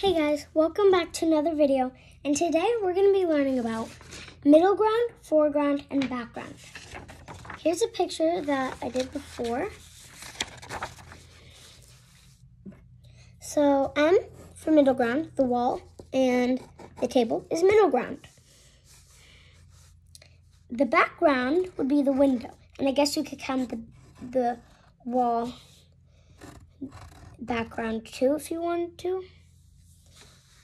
Hey guys, welcome back to another video. And today we're going to be learning about middle ground, foreground, and background. Here's a picture that I did before. So M for middle ground, the wall, and the table is middle ground. The background would be the window. And I guess you could count the, the wall background too if you wanted to.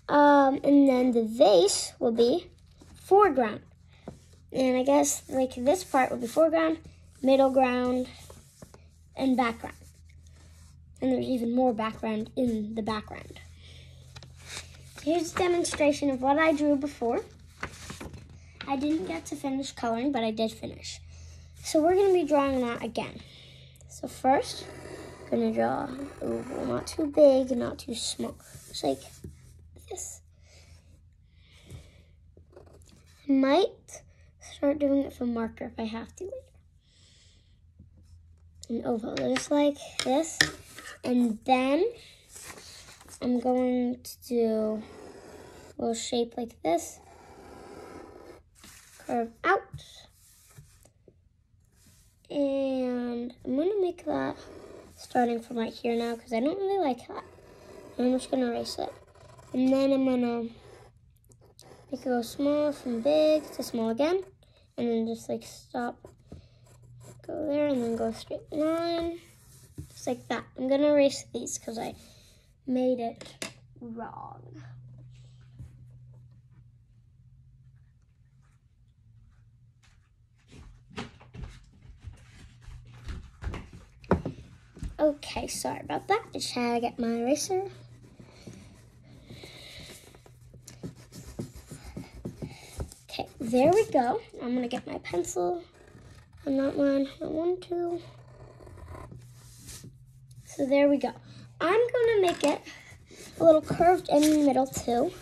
Um, and then the vase will be foreground. And I guess like this part will be foreground, middle ground, and background. And there's even more background in the background. Here's a demonstration of what I drew before. I didn't get to finish coloring, but I did finish. So we're going to be drawing that again. So first, I'm going to draw not too big, not too small. It's like this. I might start doing it for marker if I have to later. An oval, just like this. And then I'm going to do a little shape like this. Curve out. And I'm going to make that starting from right here now because I don't really like that. I'm just going to erase it. And then I'm gonna make it go small from big to small again. And then just like stop, go there and then go straight line. Just like that. I'm gonna erase these because I made it wrong. Okay, sorry about that. I just had to get my eraser. There we go. I'm gonna get my pencil on that one. I want to. So there we go. I'm gonna make it a little curved in the middle too,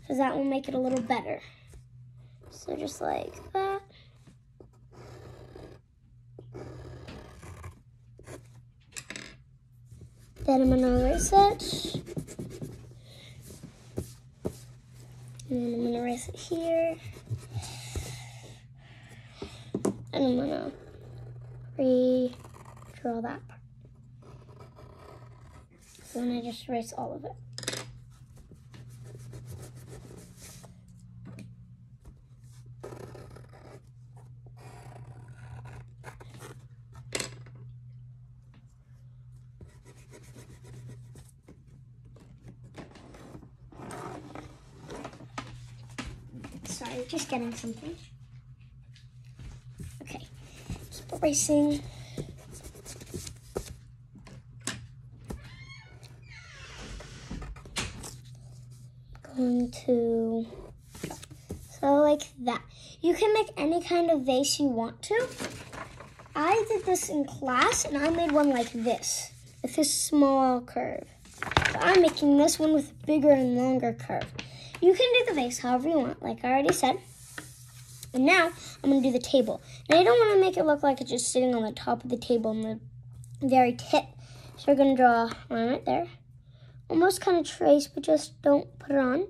because that will make it a little better. So just like that. Then I'm gonna erase it. And then I'm gonna erase it here. And I'm gonna redraw that part. So then I just erase all of it. Sorry, just getting something. Okay, keep erasing. Going to, so like that. You can make any kind of vase you want to. I did this in class and I made one like this, with this small curve. So I'm making this one with a bigger and longer curve. You can do the vase however you want, like I already said. And now I'm going to do the table. And I don't want to make it look like it's just sitting on the top of the table in the very tip. So we're going to draw a line right there. Almost kind of trace, but just don't put it on.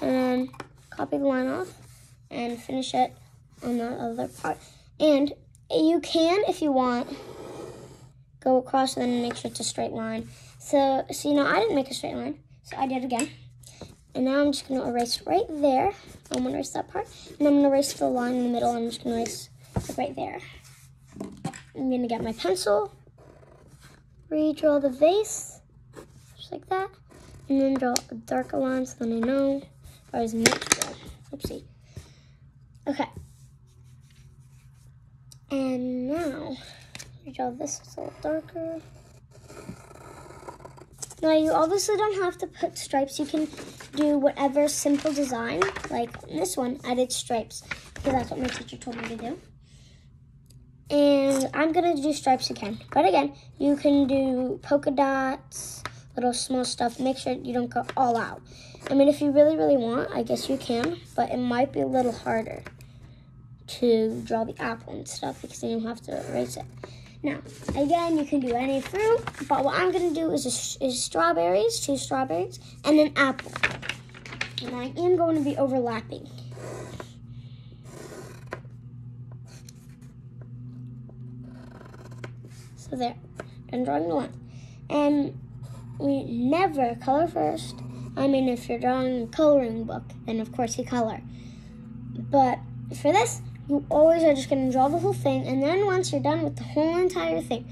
And copy the line off and finish it on the other part. And you can, if you want, go across and then make sure it's a straight line. So, so you know, I didn't make a straight line, so I did again. And now I'm just going to erase right there. I'm going to erase that part. And I'm going to erase the line in the middle. I'm just going to erase right there. I'm going to get my pencil, redraw the vase, just like that. And then draw a darker line so then I know I was meant. Oopsie. Okay. And now, redraw this a little darker. Now you obviously don't have to put stripes. You can do whatever simple design. Like this one, I did stripes because that's what my teacher told me to do. And I'm gonna do stripes again. But again, you can do polka dots, little small stuff. Make sure you don't go all out. I mean, if you really, really want, I guess you can, but it might be a little harder to draw the apple and stuff because then you have to erase it. Now, again, you can do any fruit, but what I'm going to do is, is strawberries, two strawberries, and an apple. And I am going to be overlapping. So there, I'm drawing the line. And we never color first. I mean, if you're drawing a coloring book, then of course you color. But for this, you always are just going to draw the whole thing, and then once you're done with the whole entire thing,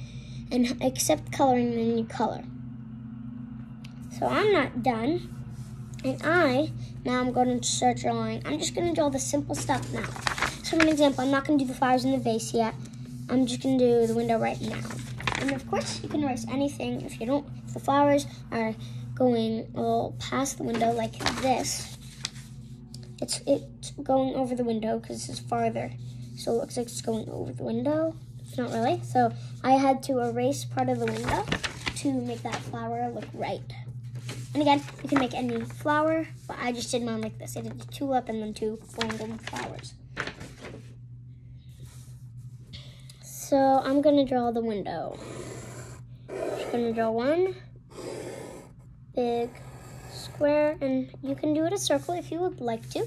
and except coloring, then you color. So I'm not done, and I, now I'm going to start drawing. I'm just going to draw the simple stuff now. So for an example, I'm not going to do the flowers in the vase yet. I'm just going to do the window right now. And of course, you can erase anything if you don't, if the flowers are going a little past the window like this, it's it's going over the window because it's farther. So it looks like it's going over the window. It's not really. So I had to erase part of the window to make that flower look right. And again, you can make any flower, but I just did mine like this. I did the tulip and then two random flowers. So I'm gonna draw the window. Just gonna draw one big square and you can do it a circle if you would like to.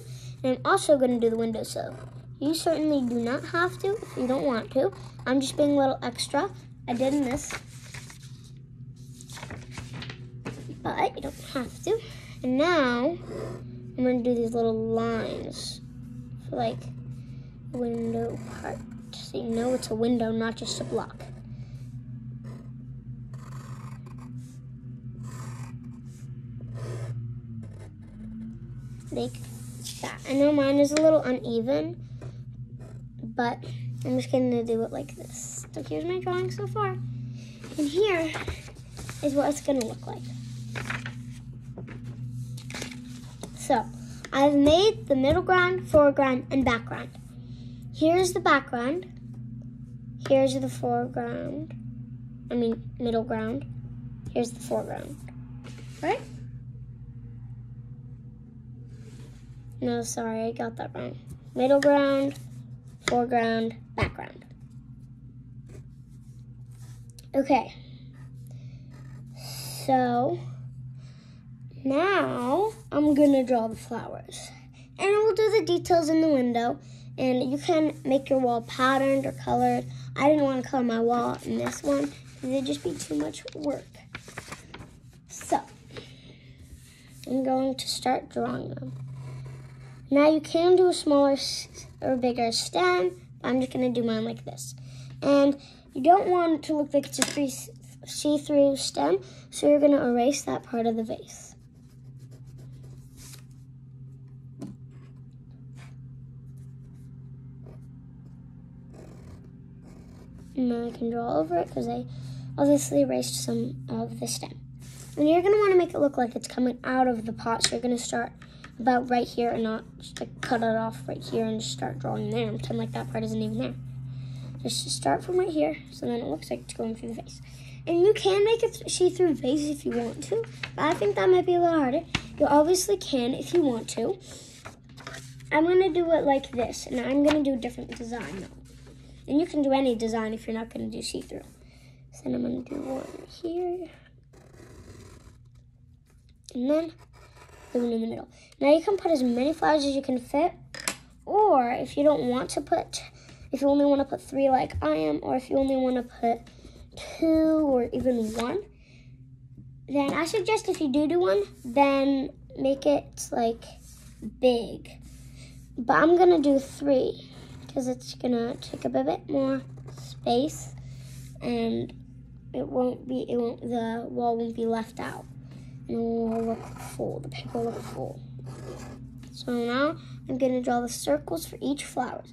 And I'm also going to do the windowsill. You certainly do not have to if you don't want to. I'm just being a little extra. I did this. But you don't have to. And now I'm going to do these little lines for like window part. So you know it's a window, not just a block. Like that. I know mine is a little uneven, but I'm just gonna do it like this. So here's my drawing so far. And here is what it's gonna look like. So I've made the middle ground, foreground, and background. Here's the background. Here's the foreground. I mean, middle ground. Here's the foreground. Right? No, sorry, I got that wrong. Middle ground, foreground, background. Okay. So now I'm gonna draw the flowers. And we'll do the details in the window. And you can make your wall patterned or colored. I didn't want to color my wall in this one because it'd just be too much work. So I'm going to start drawing them. Now you can do a smaller or bigger stem. But I'm just going to do mine like this. And you don't want it to look like it's a see-through stem, so you're going to erase that part of the vase. And then I can draw over it because I obviously erased some of the stem. And you're going to want to make it look like it's coming out of the pot, so you're going to start about right here and not just to cut it off right here and just start drawing there and pretend like that part isn't even there. Just start from right here so then it looks like it's going through the face. And you can make a see-through face if you want to, but I think that might be a little harder. You obviously can if you want to. I'm to do it like this, and I'm to do a different design though. And you can do any design if you're not to do see-through. So then I'm to do one here. And then in the middle. Now you can put as many flowers as you can fit, or if you don't want to put, if you only want to put three like I am, or if you only want to put two or even one, then I suggest if you do do one, then make it like big. But I'm gonna do three because it's gonna take up a bit more space and it won't be, it won't, the wall won't be left out will look full, the paper will look full. So now I'm going to draw the circles for each flower.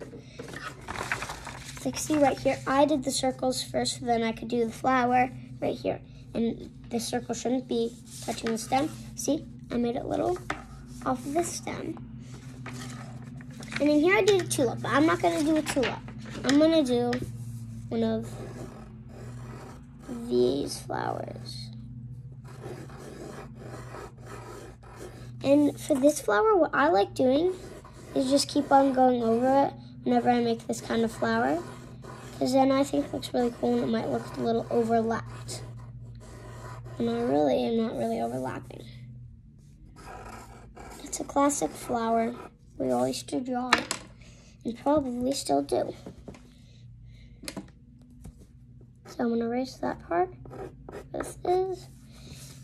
Like see right here, I did the circles first, so then I could do the flower right here. And the circle shouldn't be touching the stem. See, I made it little off of the stem. And in here I did a tulip, but I'm not going to do a tulip. I'm going to do one of these flowers. And for this flower, what I like doing is just keep on going over it whenever I make this kind of flower. Because then I think it looks really cool and it might look a little overlapped. And I really am not really overlapping. It's a classic flower. We all used to draw. And probably still do. So I'm going to erase that part. This is.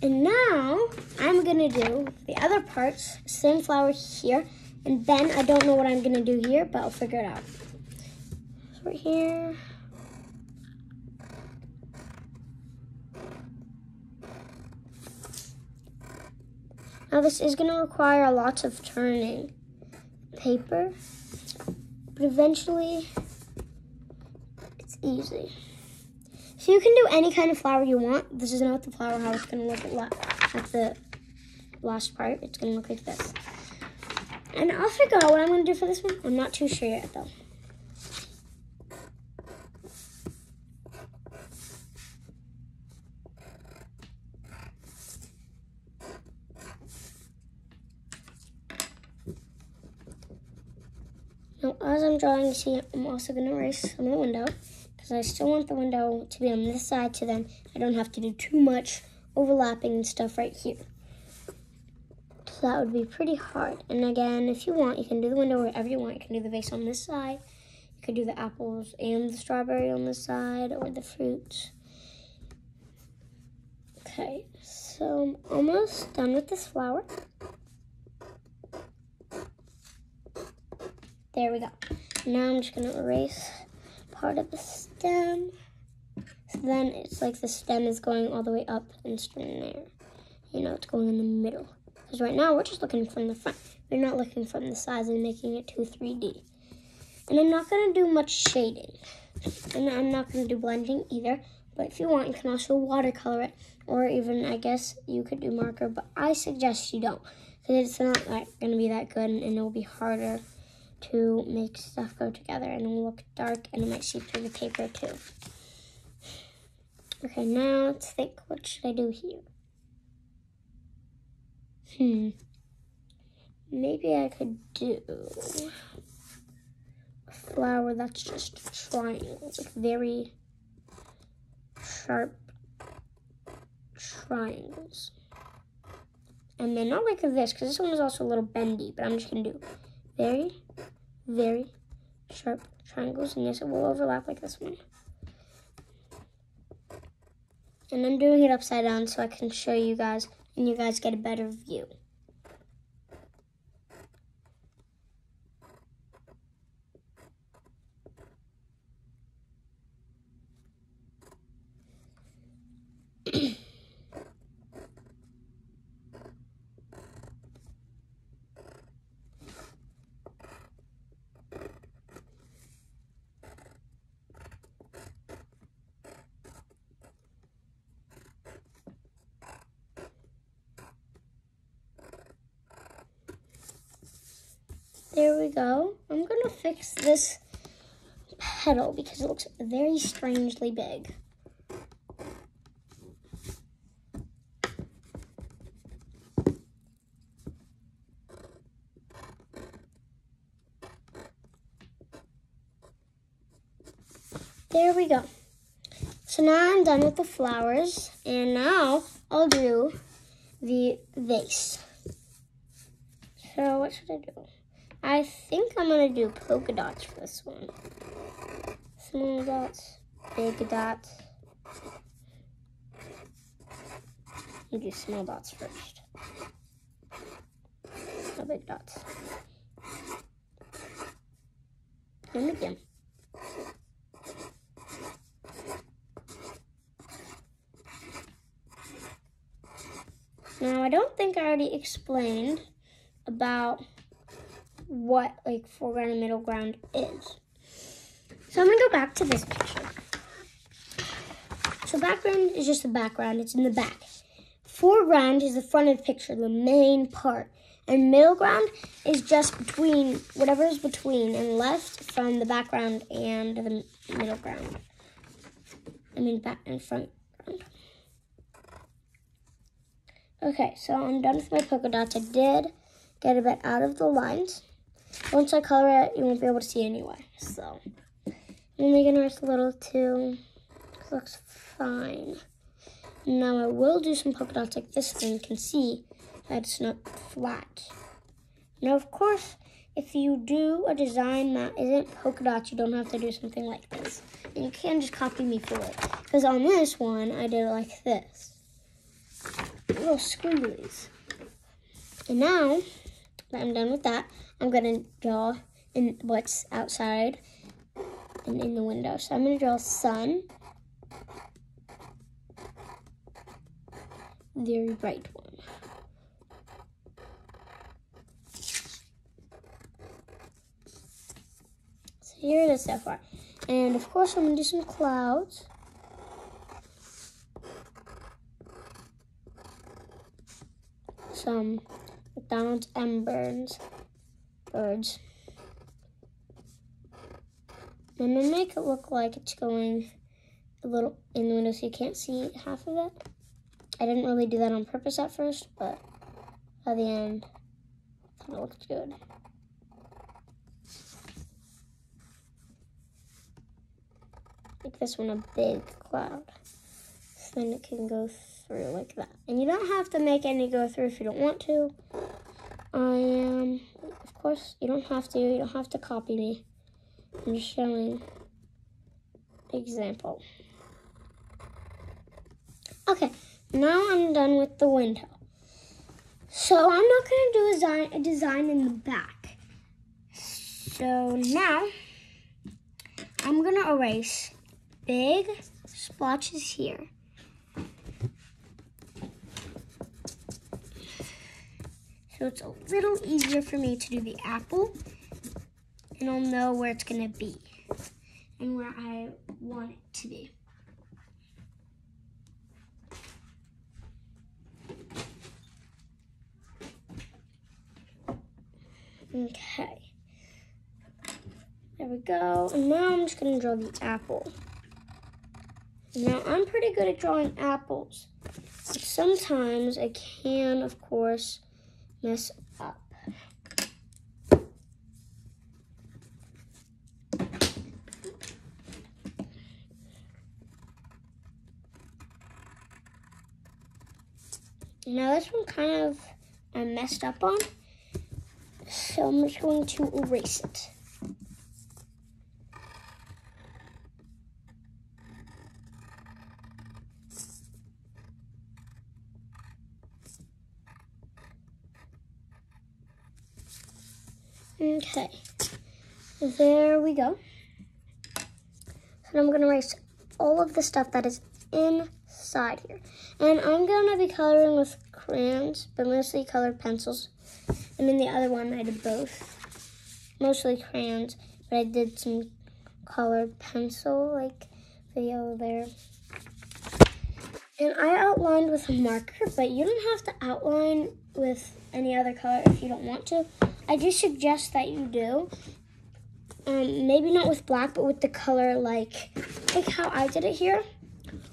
And now I'm to do the other parts. Same flower here. And then I don't know what I'm to do here, but I'll figure it out. So right here. Now this is to require a lots of turning paper, but eventually it's easy. So you can do any kind of flower you want. This is not the flower how it's going to look at the last part. It's going to look like this. And I'll figure out what I'm to do for this one. I'm not too sure yet though. Now, as I'm drawing, you see, I'm also going to erase some of the window because I still want the window to be on this side so then I don't have to do too much overlapping and stuff right here. So that would be pretty hard. And again, if you want, you can do the window wherever you want. You can do the vase on this side. You could do the apples and the strawberry on this side or the fruits. Okay, so I'm almost done with this flower. There we go. Now I'm just to erase part of the stem. So then it's like the stem is going all the way up and straight in there. You know, it's going in the middle. Because right now we're just looking from the front. We're not looking from the sides and making it too 3D. And I'm not going to do much shading. And I'm not going to do blending either. But if you want, you can also watercolor it. Or even, I guess, you could do marker. But I suggest you don't. Because it's not like, going to be that good and it'll be harder to make stuff go together and look dark and it might see through the paper too. Okay, now let's think, what should I do here? Hmm. Maybe I could do a flower that's just triangles, like very sharp triangles. And then not like this, because this one is also a little bendy, but I'm just going to do very very sharp triangles. And yes, it will overlap like this one. And I'm doing it upside down so I can show you guys and you guys get a better view. There we go. I'm going to fix this petal because it looks very strangely big. There we go. So now I'm done with the flowers, and now I'll do the vase. So what should I do? I think I'm gonna do polka dots for this one. Small dots, big dots. You do small dots first. No big dots. And again. Now, I don't think I already explained about what like foreground and middle ground is. So I'm gonna go back to this picture. So background is just the background, it's in the back. Foreground is the front of the picture, the main part. And middle ground is just between, whatever is between and left from the background and the middle ground. I mean back and front ground. Okay, so I'm done with my polka dots. I did get a bit out of the lines. Once I color it, you won't be able to see anyway. So, I'm gonna rest a little too. Looks fine. Now I will do some polka dots like this so you can see that it's not flat. Now, of course, if you do a design that isn't polka dots, you don't have to do something like this. And you can just copy me for it. Because on this one, I did it like this. Little squigglies. And now that I'm done with that, I'm to draw in what's outside and in the window. So I'm to draw sun. Very bright one. So here it is so far. And of course, I'm gonna do some clouds. Some McDonald's M Birds. I'm gonna make it look like it's going a little in the window so you can't see half of it. I didn't really do that on purpose at first, but by the end, it looked good. make this one a big cloud. So then it can go through like that. And you don't have to make any go through if you don't want to. I am, um, course, you don't have to. You don't have to copy me. I'm just showing example. Okay, now I'm done with the window. So I'm not going to do a design, a design in the back. So now I'm going to erase big splotches here. So it's a little easier for me to do the apple and I'll know where it's gonna be and where I want it to be. Okay. There we go. And now I'm just gonna draw the apple. Now, I'm pretty good at drawing apples. Sometimes I can, of course, mess up. Now this one kind of I messed up on, so I'm just going to erase it. Okay, there we go. And I'm gonna erase all of the stuff that is inside here. And I'm gonna be coloring with crayons, but mostly colored pencils. And then the other one I did both, mostly crayons, but I did some colored pencil like video there. And I outlined with a marker, but you don't have to outline with any other color if you don't want to. I do suggest that you do. Um, maybe not with black, but with the color like like how I did it here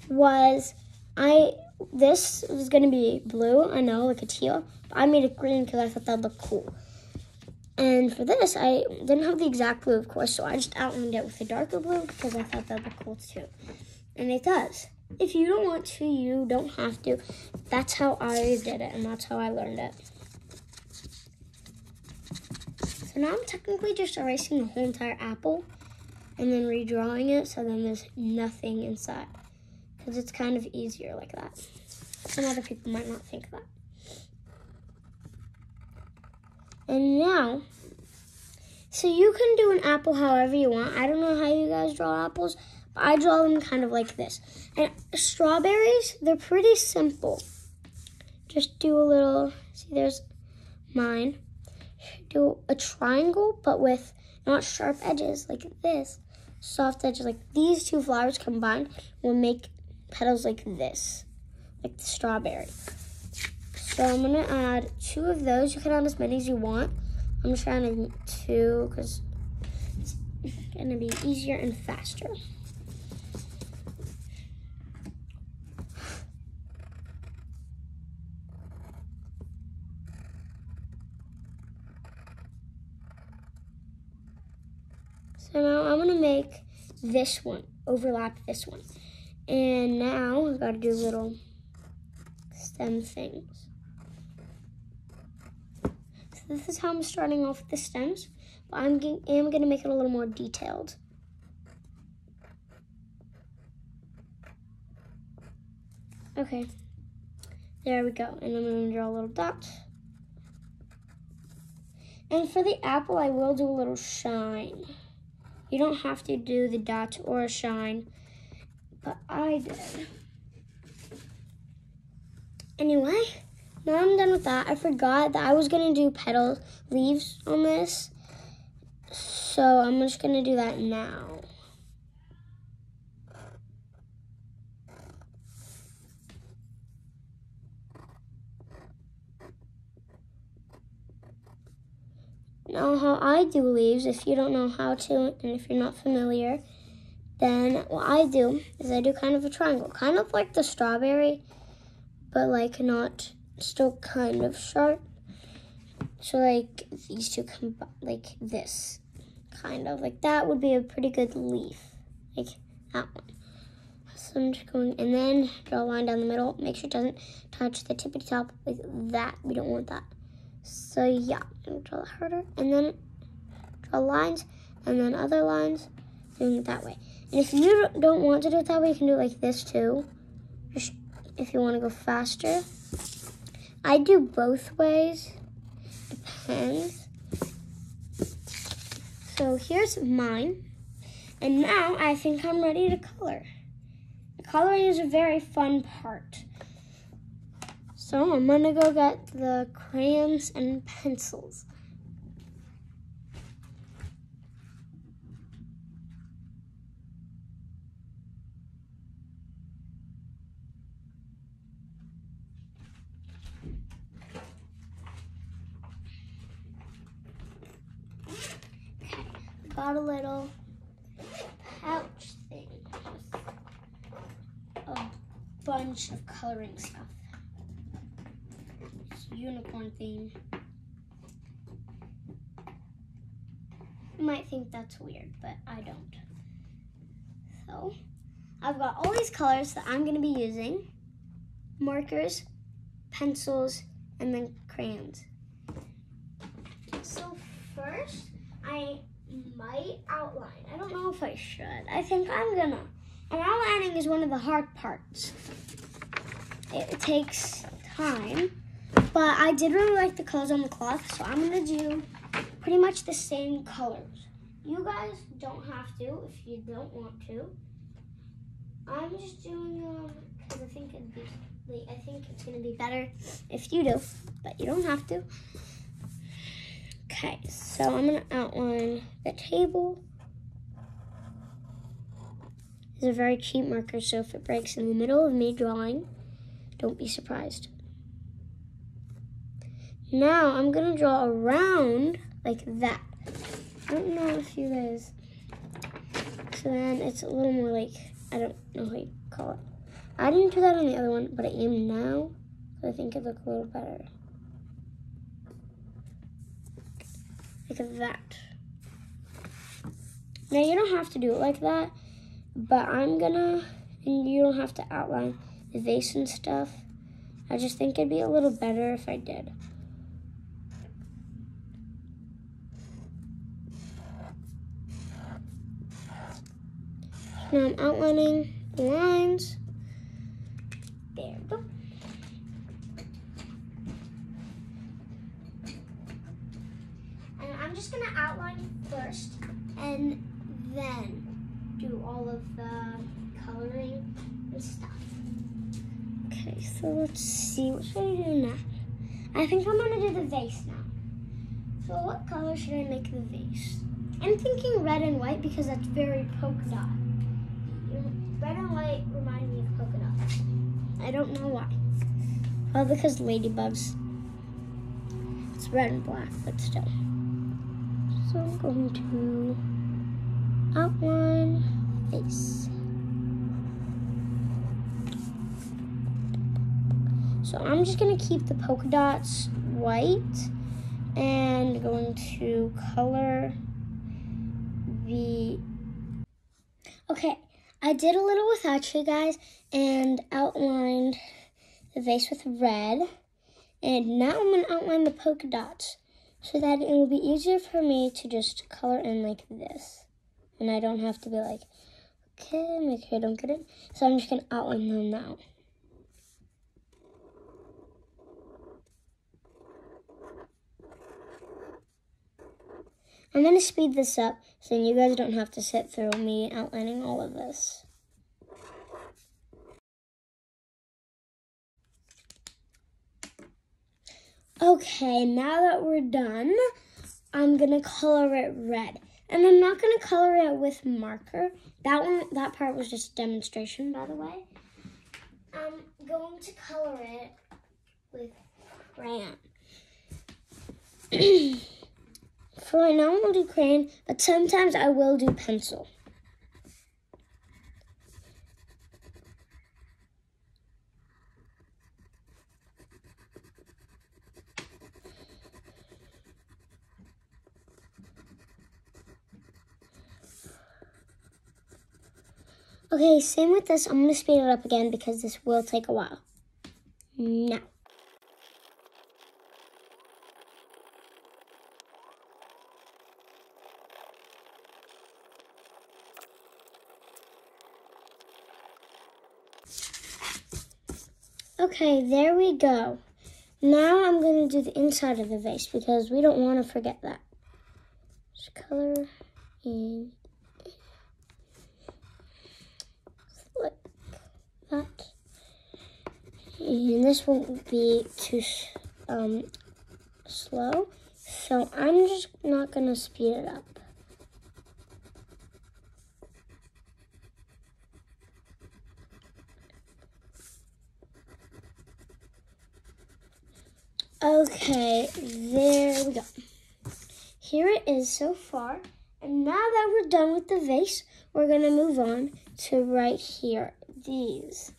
was I this was gonna be blue, I know, like a teal, but I made it green because I thought that'd look cool. And for this, I didn't have the exact blue, of course, so I just outlined it with a darker blue because I thought that'd look cool too. And it does. If you don't want to, you don't have to. That's how I did it, and that's how I learned it. So now I'm technically just erasing the whole entire apple and then redrawing it so then there's nothing inside. Because it's kind of easier like that. Some other people might not think that. And now, so you can do an apple however you want. I don't know how you guys draw apples, but I draw them kind of like this. And strawberries, they're pretty simple. Just do a little, see there's mine do a triangle, but with not sharp edges like this, soft edges like these two flowers combined will make petals like this, like the strawberry. So I'm gonna add two of those. You can add as many as you want. I'm just adding two because it's gonna be easier and faster. So now I'm gonna make this one, overlap this one. And now I've got to do little stem things. So this is how I'm starting off with the stems, but I'm going to make it a little more detailed. Okay, there we go. And I'm to draw a little dot. And for the apple, I will do a little shine. You don't have to do the dots or a shine, but I did. Anyway, now I'm done with that. I forgot that I was going to do petal leaves on this. So I'm just going to do that now. Now how I do leaves, if you don't know how to and if you're not familiar, then what I do is I do kind of a triangle, kind of like the strawberry, but like not, still kind of sharp. So like these two come like this, kind of like that would be a pretty good leaf, like that one. So I'm just going, and then draw a line down the middle. Make sure it doesn't touch the tippity top like that. We don't want that. So yeah, I'm draw it harder, and then draw lines, and then other lines, doing it that way. And if you don't want to do it that way, you can do it like this too. Just if you want to go faster. I do both ways. Depends. So here's mine. And now I think I'm ready to color. Coloring is a very fun part. So I'm gonna go get the crayons and pencils. got a little pouch thing a bunch of coloring stuff unicorn theme. You might think that's weird, but I don't. So, I've got all these colors that I'm going to be using. Markers, pencils, and then crayons. So first, I might outline. I don't know if I should. I think I'm gonna. And outlining is one of the hard parts. It takes time but I did really like the colors on the cloth, so I'm gonna do pretty much the same colors. You guys don't have to if you don't want to. I'm just doing um, them because I think it'd be, I think it's gonna be better if you do, but you don't have to. Okay, so I'm gonna outline the table. It's a very cheap marker, so if it breaks in the middle of me drawing, don't be surprised. Now I'm gonna draw around like that. I don't know if you guys, so then it's a little more like, I don't know how you call it. I didn't do that on the other one, but I am now. I think it look a little better. Like that. Now you don't have to do it like that, but I'm gonna, and you don't have to outline the vase and stuff. I just think it'd be a little better if I did. Now I'm outlining the lines. There we go. And I'm just gonna outline first and then do all of the coloring and stuff. Okay, so let's see, what should I do now? I think I'm gonna do the vase now. So what color should I make the vase? I'm thinking red and white because that's very polka dot. Red and white remind me of coconuts. I don't know why. Probably because ladybugs. It's red and black, but still. So I'm going to outline face. So I'm just gonna keep the polka dots white and going to color the Okay, I did a little without you guys and outlined the vase with red. And now I'm going to outline the polka dots so that it will be easier for me to just color in like this. And I don't have to be like, okay, make sure I don't get it. So I'm just going to outline them now. I'm going to speed this up so you guys don't have to sit through me outlining all of this. Okay, now that we're done, I'm gonna color it red. And I'm not gonna color it with marker. That one, that part was just demonstration, by the way. I'm going to color it with crayon. Right now, I'll do crayon, but sometimes I will do pencil. Okay, same with this. I'm going to speed it up again because this will take a while. Now. Okay, there we go. Now I'm going to do the inside of the vase because we don't want to forget that. Just color in like that. And this won't be too um, slow, so I'm just not going to speed it up. Okay, there we go. Here it is so far. And now that we're done with the vase, we're going to move on to right here, these.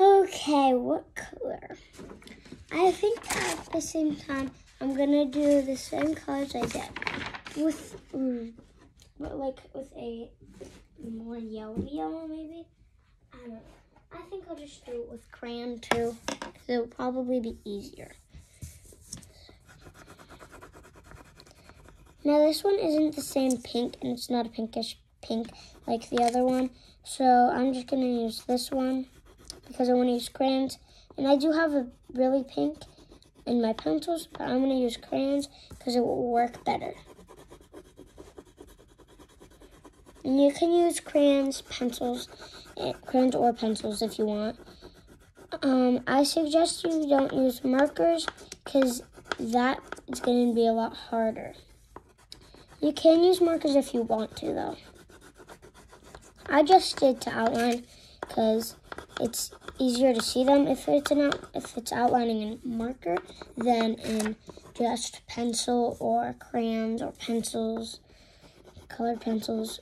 Okay, what color? I think at the same time, I'm gonna do the same colors I did with, mm, but like with a more yellow yellow maybe. I don't know. I think I'll just do it with crayon too, because it'll probably be easier. Now this one isn't the same pink, and it's not a pinkish pink like the other one. So I'm just gonna use this one because I want to use crayons. And I do have a really pink, in my pencils, but I'm going to use crayons because it will work better. And you can use crayons, pencils, eh, crayons or pencils if you want. Um, I suggest you don't use markers because that is going to be a lot harder. You can use markers if you want to, though. I just did to outline because it's easier to see them if it's an out, if it's outlining in marker than in just pencil or crayons or pencils, colored pencils.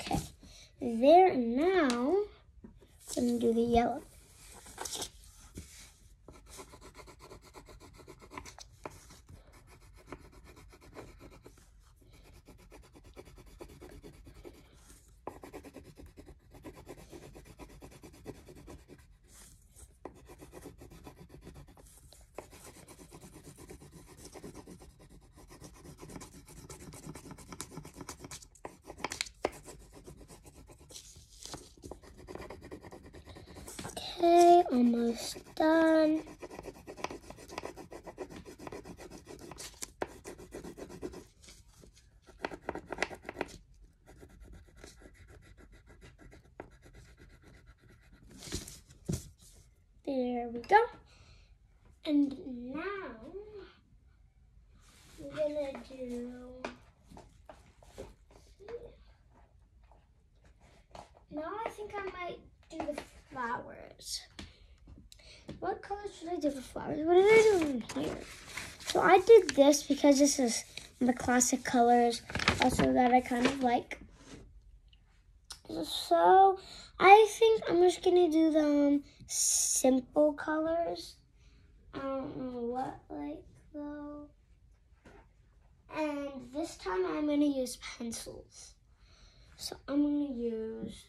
Okay, there now, I'm gonna do the yellow. Okay, almost done. There we go. And now I'm gonna do now I think I might do the flowers. What did I do here? So I did this because this is the classic colors also that I kind of like. So I think I'm just gonna do the um, simple colors. I don't know what like though. And this time I'm gonna use pencils. So I'm gonna use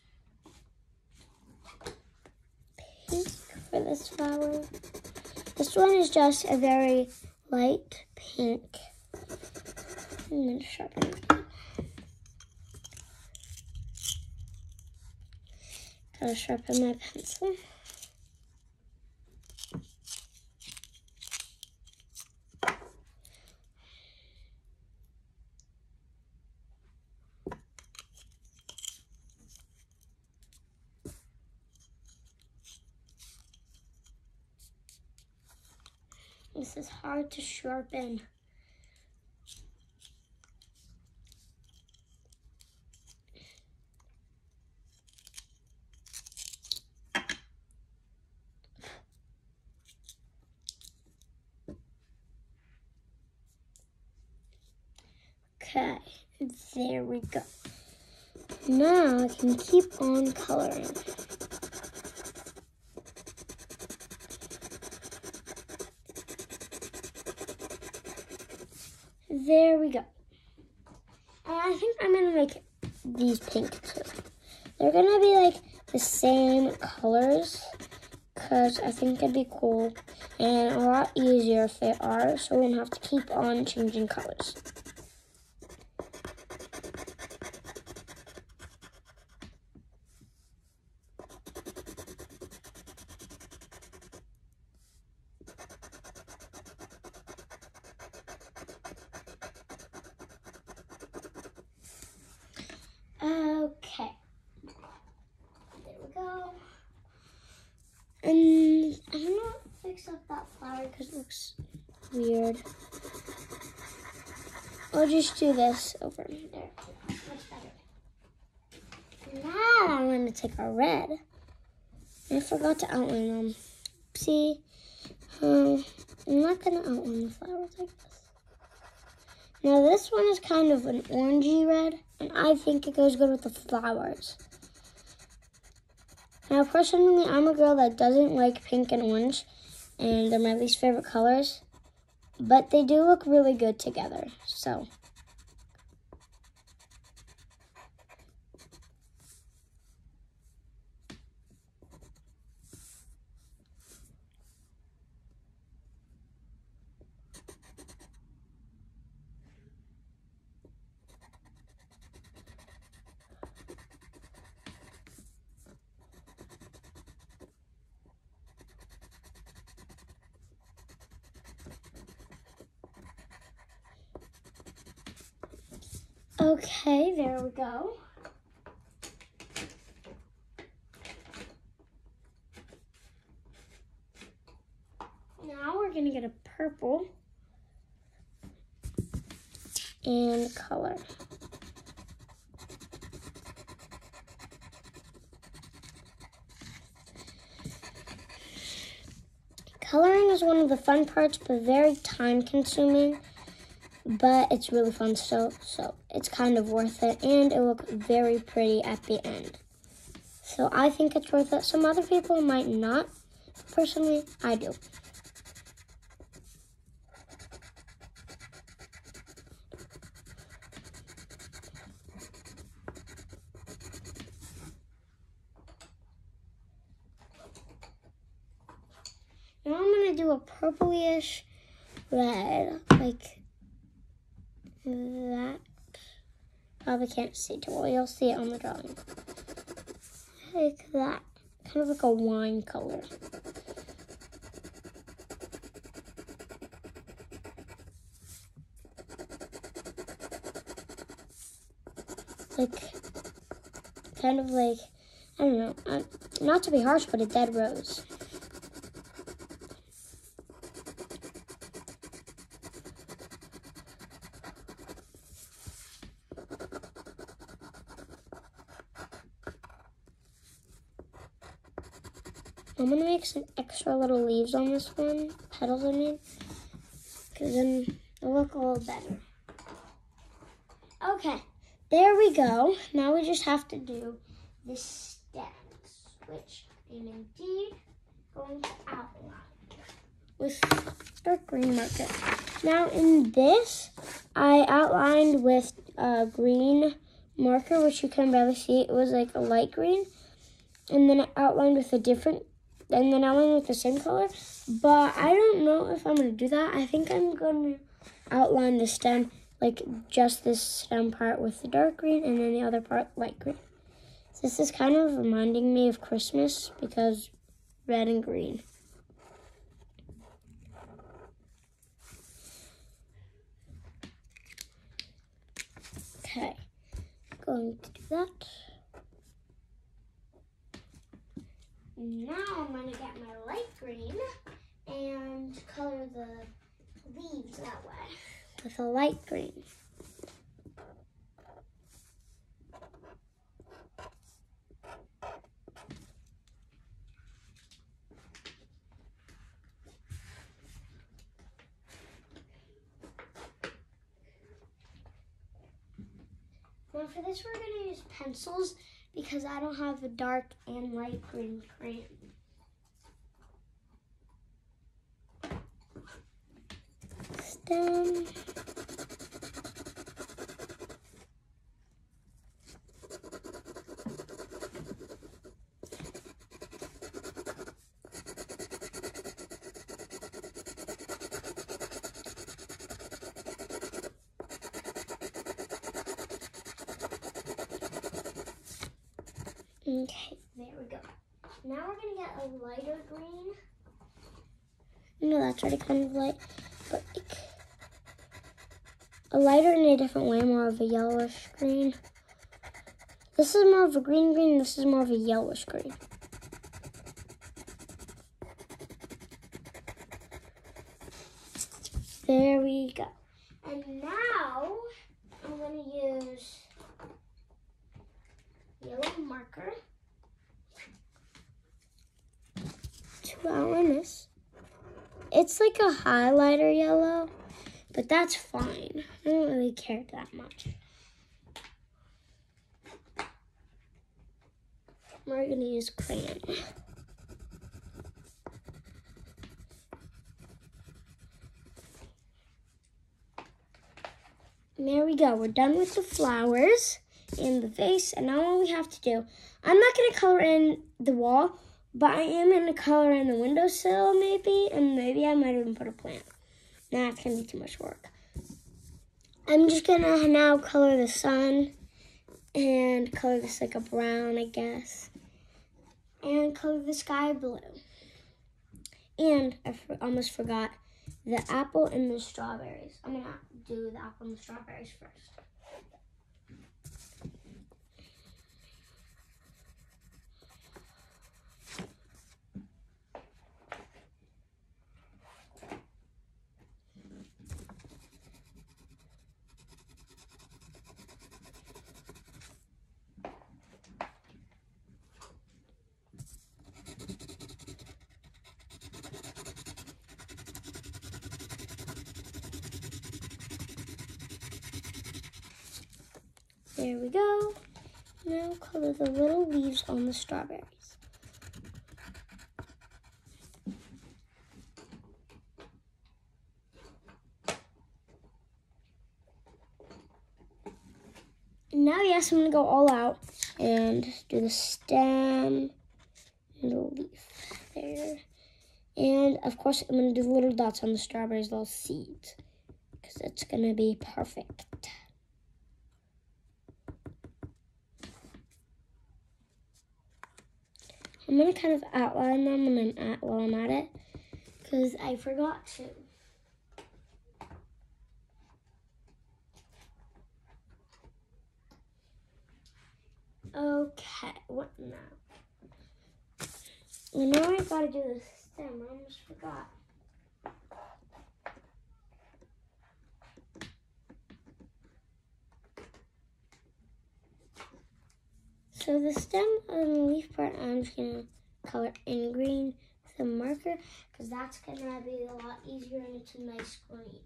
pink for this flower. This one is just a very light pink. And then sharpen it. Gotta sharpen my pencil. This is hard to sharpen. Okay, there we go. Now I can keep on coloring. There we go. And I think I'm gonna make these pink too. They're gonna be like the same colors because I think it'd be cool and a lot easier if they are so we don't have to keep on changing colors. Okay. There we go. And I'm gonna fix up that flower because it looks weird. I'll just do this over there. Now I'm gonna take our red. I forgot to outline them. See, um, I'm not gonna outline the flowers like this. Now this one is kind of an orangey red, and I think it goes good with the flowers. Now personally, I'm a girl that doesn't like pink and orange, and they're my least favorite colors, but they do look really good together, so. Okay, there we go. Now we're gonna get a purple and color. Coloring is one of the fun parts, but very time consuming but it's really fun so so it's kind of worth it and it looks very pretty at the end. So i think it's worth it. Some other people might not. Personally i do now i'm going to do a purplish red like that. Probably can't see it well. You'll see it on the drawing. Like that. Kind of like a wine color. Like, kind of like, I don't know, not to be harsh, but a dead rose. Gonna make some extra little leaves on this one, petals I mean, because then it'll look a little better. Okay, there we go. Now we just have to do the stems, which I'm indeed going to outline with dark green marker. Now in this, I outlined with a green marker, which you can barely see. It was like a light green. And then I outlined with a different, and then outlined with the same color. But I don't know if I'm to do that. I think I'm to outline the stem, like just this stem part with the dark green, and then the other part light green. This is kind of reminding me of Christmas because red and green. Okay, going to do that. Now I'm going to get my light green and color the leaves that way with a light green. Now for this we're going to use pencils because I don't have a dark and light green crayon. Stem. Okay, there we go. Now we're gonna get a lighter green. No, that's already kind of light, but like a lighter in a different way, more of a yellowish green. This is more of a green green, this is more of a yellowish green. There we go. And now I'm gonna use yellow marker to outline this. It's like a highlighter yellow, but that's fine. I don't really care that much. We're gonna use crayon. There we go. We're done with the flowers in the vase. And now all we have to do, I'm not going to color in the wall, but I am going to color in the windowsill maybe, and maybe I might even put a plant. Nah, it's going to be too much work. I'm just going to now color the sun and color this like a brown, I guess. And color the sky blue. And I almost forgot the apple and the strawberries. I'm going to do the apple and the strawberries first. There we go. Now color the little leaves on the strawberries. Now, yes, I'm going to go all out and do the stem and the leaf there. And, of course, I'm going to do little dots on the strawberries, little seeds, because it's going to be perfect. I'm going to kind of outline them at, while I'm at it because I forgot to. Okay, what now? You know I gotta do the stem, I almost forgot. So the stem and the leaf part, I'm just gonna color in green with a marker because that's gonna be a lot easier and it's a nice green.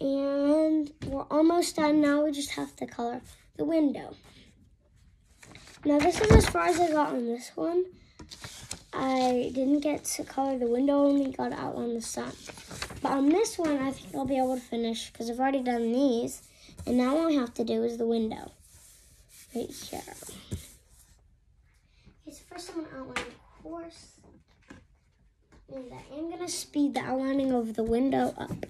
And we're almost done. Now we just have to color the window. Now this is as far as I got on this one. I didn't get to color the window, only got out on the sun. But on this one, I think I'll be able to finish because I've already done these. And now all I have to do is the window. Right here. Okay, so first I'm going to outline the horse. And I am going to speed the outlining of the window up.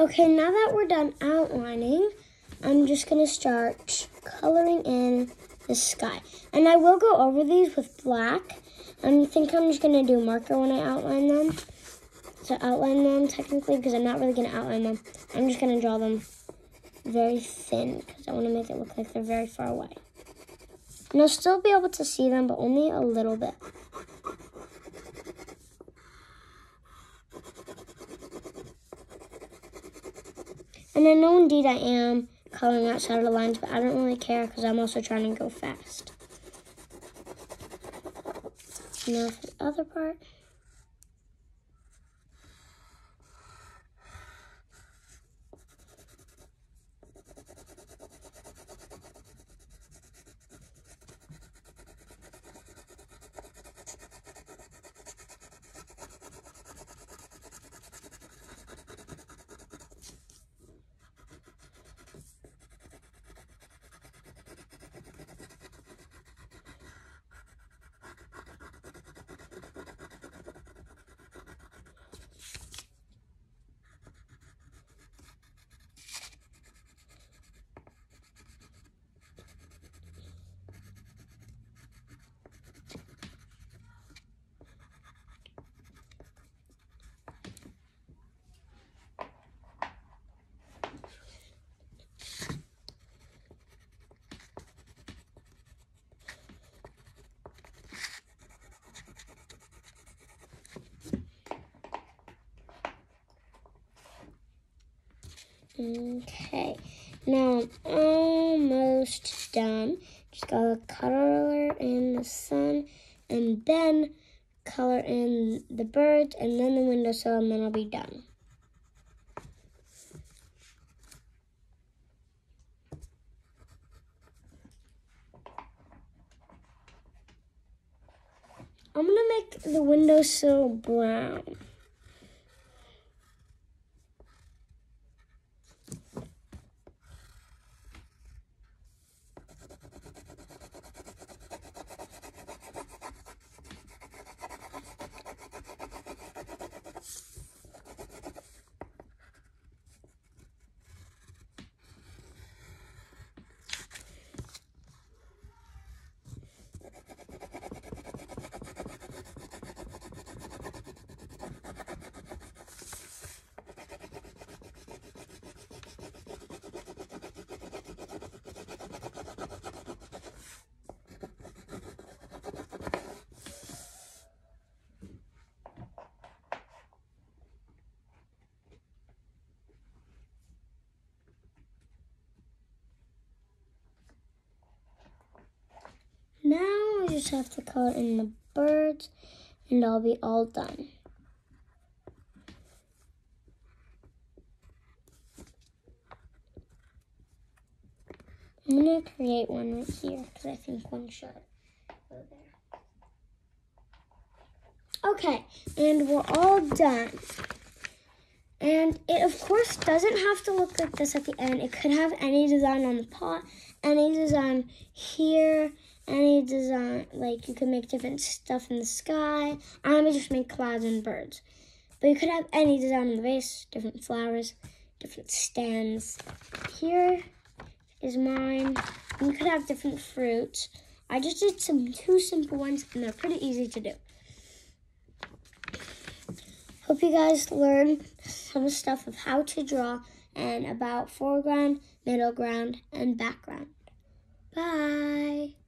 Okay, now that we're done outlining, I'm just gonna start coloring in the sky. And I will go over these with black. I think I'm just gonna do marker when I outline them. To outline them technically, because I'm not really gonna outline them. I'm just gonna draw them very thin, because I wanna make it look like they're very far away. And I'll still be able to see them, but only a little bit. And I know indeed I am coloring outside of the lines, but I don't really care because I'm also trying to go fast. Now for the other part. Okay, now I'm almost done. Just gotta color in the sun and then color in the birds and then the windowsill and then I'll be done. I'm gonna make the windowsill brown. Now I just have to color in the birds and I'll be all done. I'm going to create one right here because I think one should go there. Okay, and we're all done. And it, of course, doesn't have to look like this at the end. It could have any design on the pot, any design here, any design, like you can make different stuff in the sky. I'm gonna just make clouds and birds. But you could have any design in the vase, different flowers, different stands. Here is mine. You could have different fruits. I just did some two simple ones and they're pretty easy to do. Hope you guys learned some stuff of how to draw and about foreground, middle ground, and background. Bye.